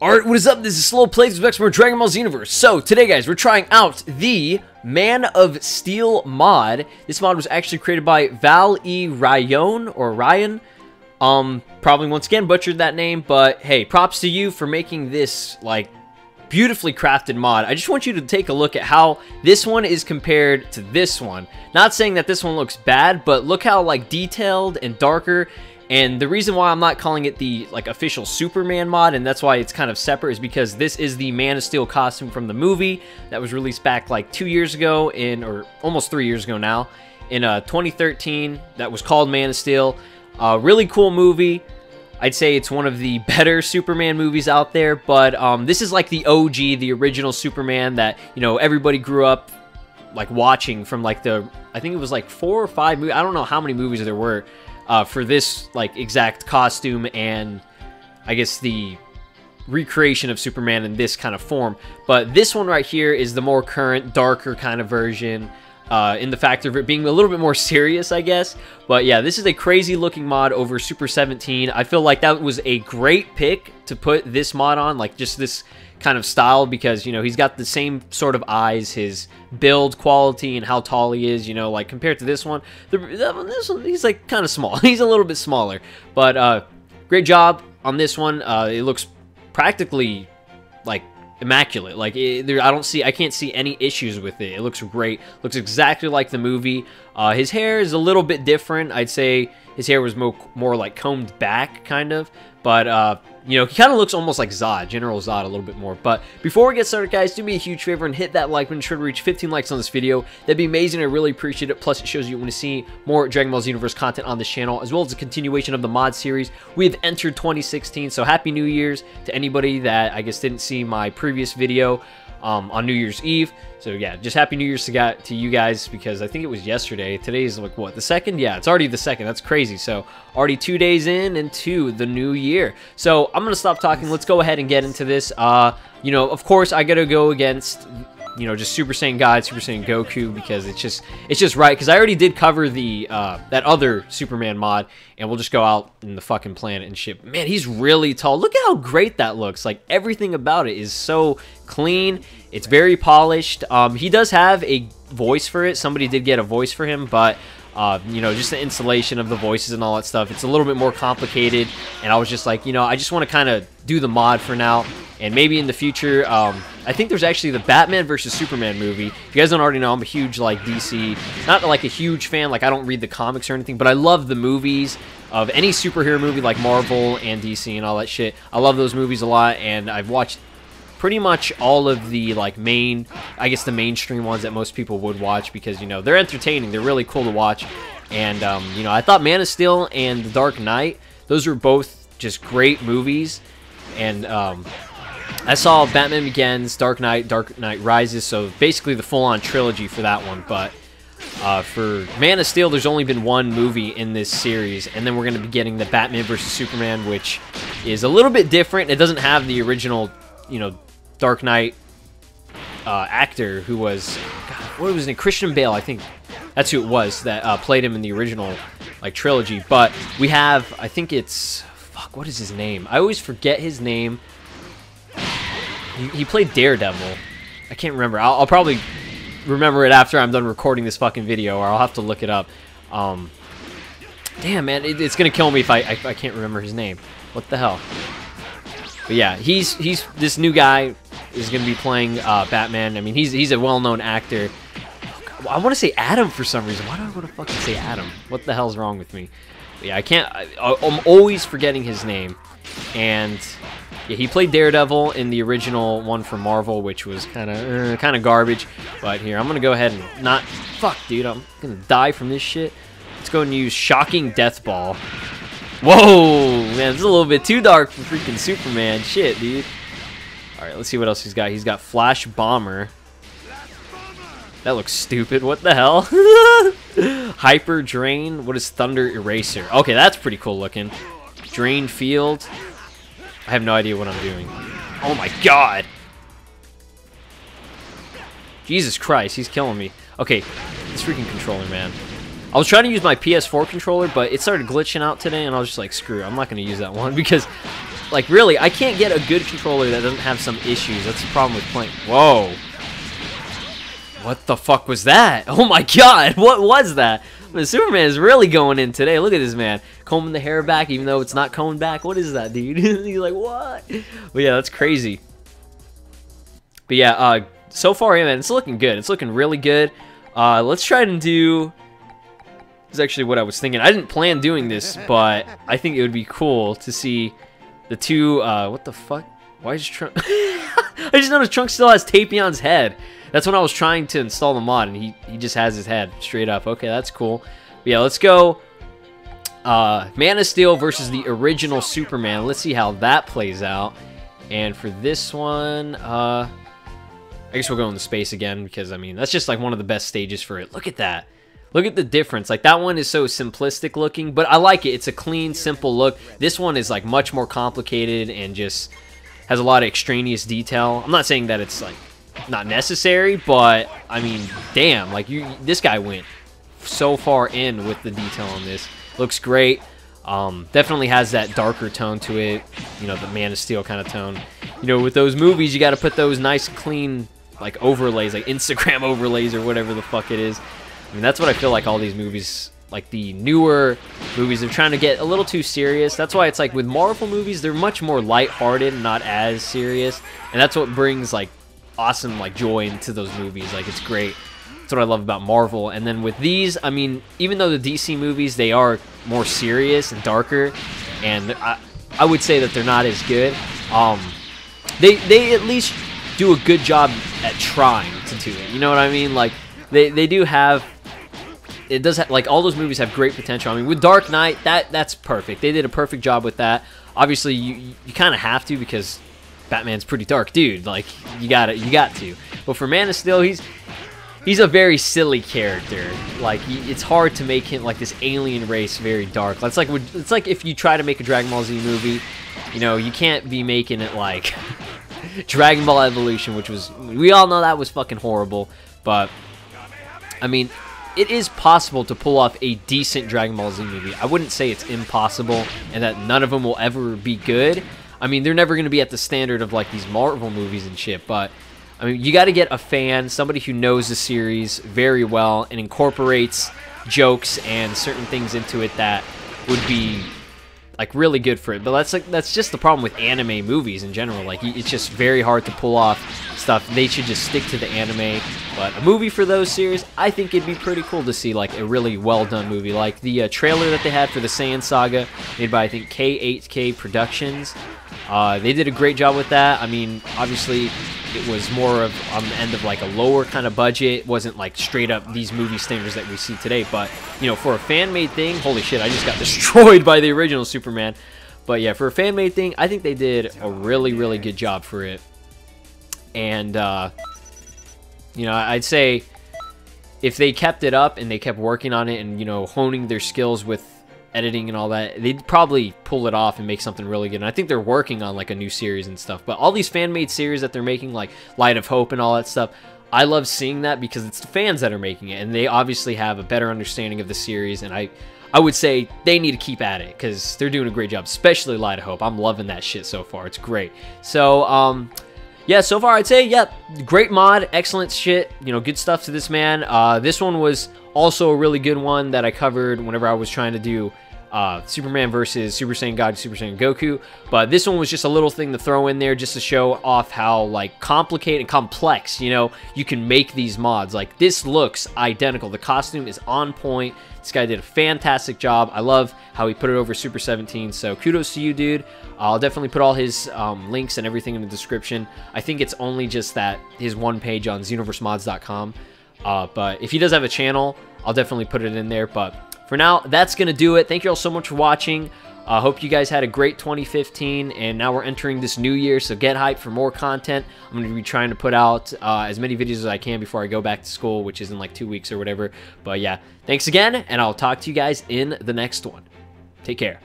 Alright, what is up? This is SLOplays with more Dragon Ball Xenoverse. So, today guys, we're trying out the Man of Steel mod. This mod was actually created by Val E. Ryon, or Ryan. Um, probably once again butchered that name, but hey, props to you for making this, like, beautifully crafted mod. I just want you to take a look at how this one is compared to this one. Not saying that this one looks bad, but look how, like, detailed and darker and the reason why I'm not calling it the like official Superman mod, and that's why it's kind of separate, is because this is the Man of Steel costume from the movie that was released back like two years ago in, or almost three years ago now, in uh, 2013. That was called Man of Steel. Uh, really cool movie. I'd say it's one of the better Superman movies out there, but um, this is like the OG, the original Superman that you know everybody grew up like watching from like the I think it was like four or five movies. I don't know how many movies there were uh, for this like exact costume and I guess the recreation of Superman in this kind of form. But this one right here is the more current, darker kind of version. Uh, in the fact of it being a little bit more serious, I guess. But yeah, this is a crazy looking mod over Super 17. I feel like that was a great pick to put this mod on, like just this kind of style because, you know, he's got the same sort of eyes, his build quality and how tall he is, you know, like compared to this one. The, this one, he's like kind of small. he's a little bit smaller. But uh, great job on this one. Uh, it looks practically like immaculate. Like it, there, I don't see, I can't see any issues with it. It looks great. Looks exactly like the movie. Uh, his hair is a little bit different. I'd say his hair was more, more like combed back, kind of. But, uh, you know, he kind of looks almost like Zod, General Zod a little bit more. But before we get started, guys, do me a huge favor and hit that like button. Try to reach 15 likes on this video. That'd be amazing. I really appreciate it. Plus, it shows you want to see more Dragon Ball Xenoverse content on this channel, as well as a continuation of the mod series. We have entered 2016, so Happy New Year's to anybody that, I guess, didn't see my previous video um, on New Year's Eve. So yeah, just Happy New Year's to, to you guys because I think it was yesterday. Today is like what the second? Yeah, it's already the second. That's crazy. So already two days in into the new year. So I'm gonna stop talking. Let's go ahead and get into this. Uh, you know, of course I gotta go against you know just Super Saiyan God, Super Saiyan Goku because it's just it's just right because I already did cover the uh, that other Superman mod and we'll just go out in the fucking planet and ship. Man, he's really tall. Look at how great that looks. Like everything about it is so clean. It's very polished. Um, he does have a voice for it. Somebody did get a voice for him, but uh, you know, just the installation of the voices and all that stuff. It's a little bit more complicated, and I was just like, you know, I just want to kind of do the mod for now, and maybe in the future, um, I think there's actually the Batman versus Superman movie. If you guys don't already know, I'm a huge, like, DC, not like a huge fan, like, I don't read the comics or anything, but I love the movies of any superhero movie like Marvel and DC and all that shit. I love those movies a lot, and I've watched pretty much all of the like main i guess the mainstream ones that most people would watch because you know they're entertaining they're really cool to watch and um, you know i thought man of steel and the dark knight those were both just great movies and um, i saw batman begins dark knight dark knight rises so basically the full-on trilogy for that one but uh, for Man of Steel, there's only been one movie in this series, and then we're going to be getting the Batman vs. Superman, which is a little bit different. It doesn't have the original, you know, Dark Knight uh, actor who was, God, what was it. Christian Bale, I think that's who it was that uh, played him in the original like trilogy. But we have, I think it's, fuck, what is his name? I always forget his name. He, played Daredevil. I can't remember. I'll, I'll, probably remember it after I'm done recording this fucking video, or I'll have to look it up. Um, damn, man, it, it's gonna kill me if I, I, I can't remember his name. What the hell? But yeah, he's he's this new guy is to be playing uh, Batman. I mean, he's he's a well-known actor. I want to say Adam for some reason. Why do I want to fucking say Adam? What the hell's wrong with me? Yeah, I can't. I, I'm always forgetting his name. And yeah, he played Daredevil in the original one for Marvel, which was kind of uh, kind of garbage. But here, I'm gonna go ahead and not. Fuck, dude, I'm gonna die from this shit. Let's go and use Shocking Death Ball. Whoa, man, it's a little bit too dark for freaking Superman. Shit, dude. Alright, let's see what else he's got. He's got Flash Bomber. That looks stupid. What the hell? Hyper Drain. What is Thunder Eraser? Okay, that's pretty cool looking. Drain Field. I have no idea what I'm doing. Oh my god! Jesus Christ, he's killing me. Okay, this freaking controller, man. I was trying to use my PS4 controller, but it started glitching out today, and I was just like, screw I'm not going to use that one, because like really, I can't get a good controller that doesn't have some issues. That's the problem with playing. Whoa. What the fuck was that? Oh my god, what was that? The Superman is really going in today. Look at this man. Combing the hair back, even though it's not combed back. What is that, dude? He's like, what? But yeah, that's crazy. But yeah, uh, so far, yeah, man, it's looking good. It's looking really good. Uh, let's try and do... This is actually what I was thinking. I didn't plan doing this, but I think it would be cool to see the two... Uh, what the fuck? Why is Trunk... I just noticed Trunk still has Tapion's head. That's when I was trying to install the mod, and he, he just has his head straight up. Okay, that's cool. But yeah, let's go uh, Man of Steel versus the original Superman. Let's see how that plays out. And for this one, uh, I guess we'll go into space again because, I mean, that's just like one of the best stages for it. Look at that. Look at the difference. Like, that one is so simplistic looking, but I like it. It's a clean, simple look. This one is, like, much more complicated and just has a lot of extraneous detail. I'm not saying that it's, like, not necessary, but I mean, damn, like you, this guy went so far in with the detail on this. Looks great. Um, definitely has that darker tone to it, you know, the Man of Steel kind of tone. You know, with those movies, you got to put those nice, clean, like overlays, like Instagram overlays or whatever the fuck it is. I mean, that's what I feel like all these movies, like the newer movies, they're trying to get a little too serious. That's why it's like with Marvel movies, they're much more lighthearted, not as serious, and that's what brings like awesome like joy into those movies. Like it's great. That's what I love about Marvel. And then with these, I mean, even though the DC movies they are more serious and darker, and I, I would say that they're not as good. Um, they they at least do a good job at trying to do it. You know what I mean? Like they they do have. It does have, like all those movies have great potential. I mean, with Dark Knight, that that's perfect. They did a perfect job with that. Obviously, you you kind of have to because Batman's pretty dark dude. Like you got it, you got to. But for Man of Steel, he's he's a very silly character. Like it's hard to make him like this alien race very dark. It's like it's like if you try to make a Dragon Ball Z movie, you know, you can't be making it like Dragon Ball Evolution, which was we all know that was fucking horrible. But I mean, it is possible to pull off a decent Dragon Ball Z movie. I wouldn't say it's impossible and that none of them will ever be good. I mean, they're never going to be at the standard of like these Marvel movies and shit, but I mean, you got to get a fan, somebody who knows the series very well and incorporates jokes and certain things into it that would be like really good for it. But that's like that's just the problem with anime movies in general. Like it's just very hard to pull off stuff. They should just stick to the anime. But a movie for those series, I think it'd be pretty cool to see like a really well done movie, like the uh, trailer that they had for the Saiyan Saga, made by I think K8K Productions. Uh, they did a great job with that. I mean, obviously, it was more of on the end of like a lower kind of budget. It wasn't like straight up these movie standards that we see today. But you know, for a fan made thing, holy shit, I just got destroyed by the original Superman. But yeah, for a fan made thing, I think they did a really, really good job for it. And uh, you know, I'd say if they kept it up and they kept working on it and you know honing their skills with editing and all that, they'd probably pull it off and make something really good. And I think they're working on like a new series and stuff. But all these fan-made series that they're making, like Light of Hope and all that stuff, I love seeing that because it's the fans that are making it, and they obviously have a better understanding of the series. And I, I would say they need to keep at it because they're doing a great job, especially Light of Hope. I'm loving that shit so far. It's great. So, um, yeah, so far I'd say, yeah, great mod, excellent shit, you know, good stuff to this man. Uh, this one was also a really good one that I covered whenever I was trying to do uh, Superman versus Super Saiyan God, Super Saiyan Goku. But this one was just a little thing to throw in there just to show off how like complicated and complex, you know, you can make these mods. Like this looks identical. The costume is on point. This guy did a fantastic job. I love how he put it over Super 17. So kudos to you, dude. I'll definitely put all his um, links and everything in the description. I think it's only just that his one page on xenoversemods.com. Uh, but if he does have a channel, I'll definitely put it in there. But for now, that's going to do it. Thank you all so much for watching. I uh, hope you guys had a great 2015, and now we're entering this new year, so get hyped for more content. I'm going to be trying to put out uh, as many videos as I can before I go back to school, which is in like two weeks or whatever. But yeah, thanks again, and I'll talk to you guys in the next one. Take care.